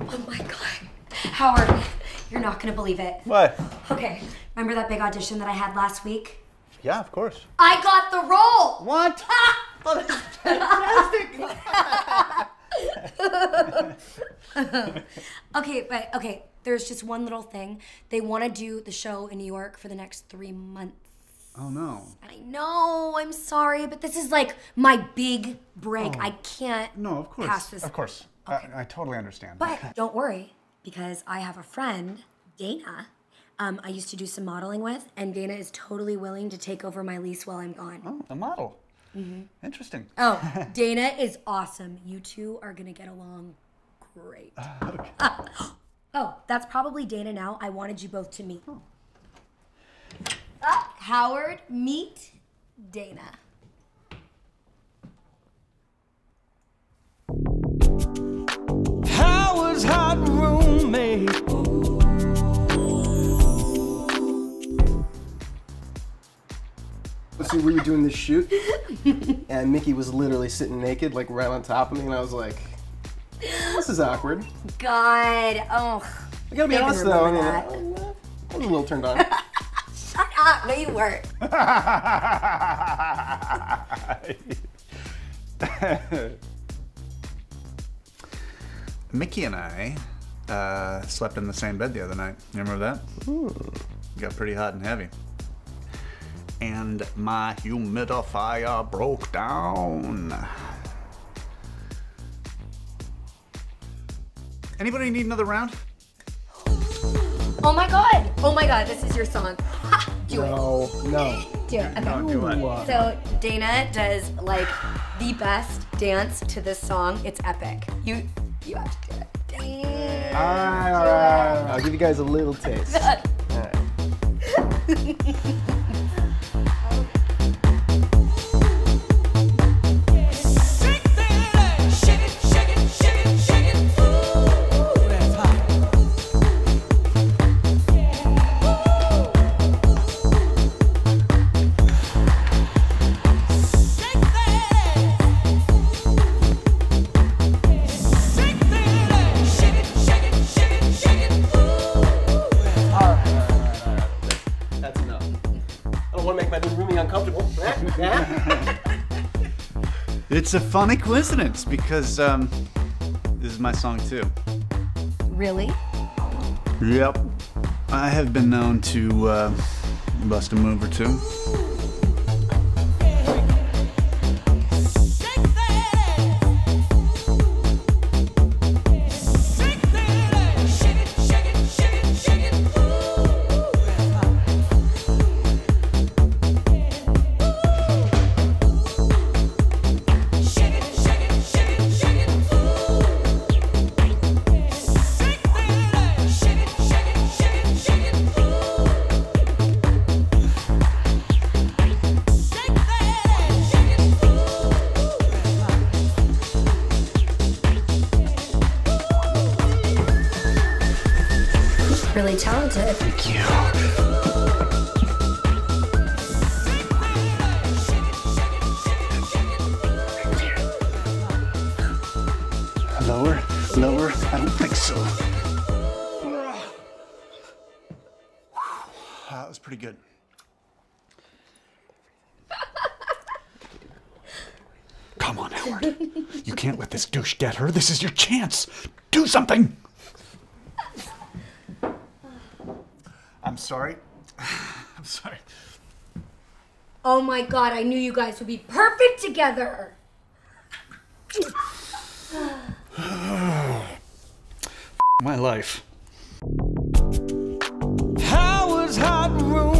Oh my god. Howard, you're not gonna believe it. What? Okay, remember that big audition that I had last week? Yeah, of course. I got the role! What? Ah! oh, that's fantastic. Okay, but okay, there's just one little thing. They want to do the show in New York for the next three months. oh no. I know, I'm sorry, but this is like my big break. Oh. I can't No, of course. pass this. Of course. I, I totally understand. But don't worry, because I have a friend, Dana. Um, I used to do some modeling with, and Dana is totally willing to take over my lease while I'm gone. Oh, a model. Mm-hmm. Interesting. Oh, Dana is awesome. You two are gonna get along great. oh, that's probably Dana now. I wanted you both to meet. Ah, Howard, meet Dana. So we were doing this shoot, and Mickey was literally sitting naked, like right on top of me, and I was like, "This is awkward." God, oh, I gotta be honest though, I, mean. I was a little turned on. shut up. No, you weren't. Mickey and I uh, slept in the same bed the other night. You remember that? Got pretty hot and heavy. And my humidifier broke down. Anybody need another round? Oh my God. Oh my God. This is your song. Ha, do it. No, no. Do it. Okay. No, do it. So Dana does like the best dance to this song. It's epic. You you have to do it. Damn. All ah. right, all right. I'll give you guys a little taste. make my new roomie uncomfortable. It's a funny coincidence because um, this is my song too. Really? Yep. I have been known to uh, bust a move or two. Really talented. Thank you. Lower, lower. I don't think so. That was pretty good. Come on, Howard. You can't let this douche get her. This is your chance. Do something. I'm sorry. I'm sorry. Oh my god, I knew you guys would be perfect together. my life. Hot Room.